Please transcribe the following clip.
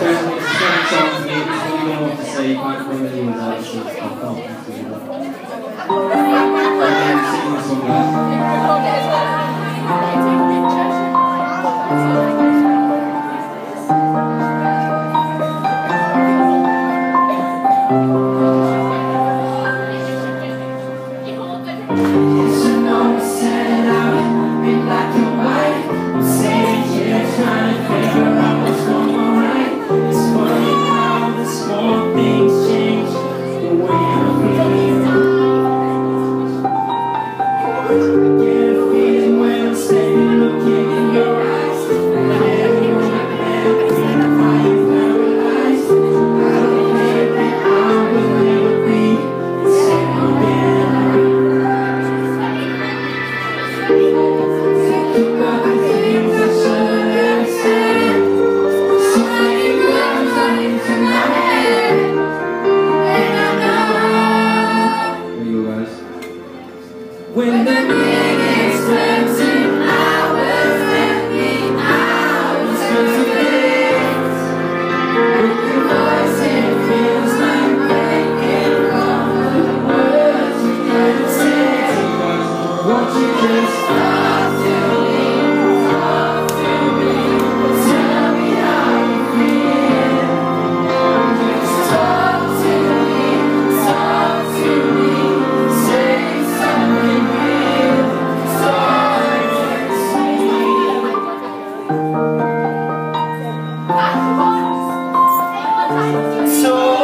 I you. don't know what to say, you can't throw any words not so